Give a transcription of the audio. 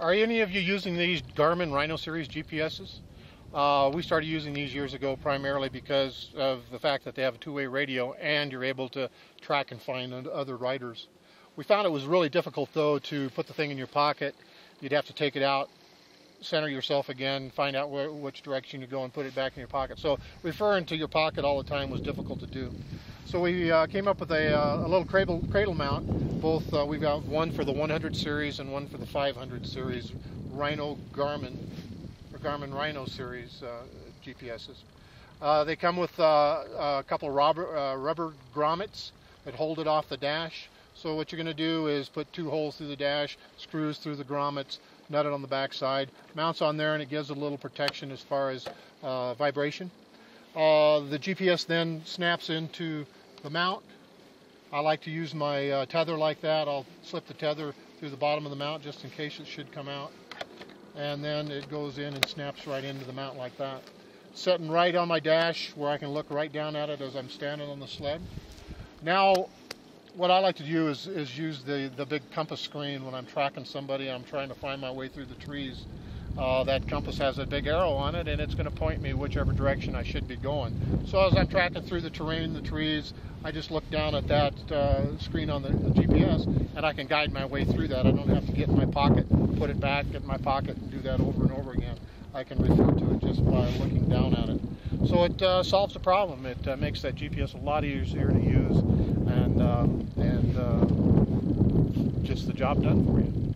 Are any of you using these Garmin Rino Series GPSs? Uh, we started using these years ago primarily because of the fact that they have a two-way radio and you're able to track and find other riders. We found it was really difficult though to put the thing in your pocket. You'd have to take it out, center yourself again, find out where, which direction you go and put it back in your pocket. So referring to your pocket all the time was difficult to do. So we uh, came up with a, uh, a little cradle, cradle mount. Both uh, we've got one for the 100 series and one for the 500 series Rino Garmin or Garmin Rino series uh, GPSs. Uh, they come with uh, a couple rubber, rubber grommets that hold it off the dash. So what you're going to do is put two holes through the dash, screws through the grommets, nut it on the back side, mounts on there, and it gives a little protection as far as vibration. the GPS then snaps into the mount. I like to use my uh, tether like that. I'll slip the tether through the bottom of the mount just in case it should come out. And then it goes in and snaps right into the mount like that. Setting right on my dash where I can look right down at it as I'm standing on the sled. Now, what I like to do is, is use the, the big compass screen when I'm tracking somebody I'm trying to find my way through the trees. Uh, that compass has a big arrow on it and it's going to point me whichever direction I should be going. So as I'm tracking through the terrain, the trees, I just look down at that uh, screen on the, the, GPS and I can guide my way through that. I don't have to get in my pocket, put it back in my pocket and do that over and over again. I can refer to it just by looking down at it. So it uh, solves the problem. It uh, makes that GPS a lot easier to use and, uh, and uh, just the job done for you.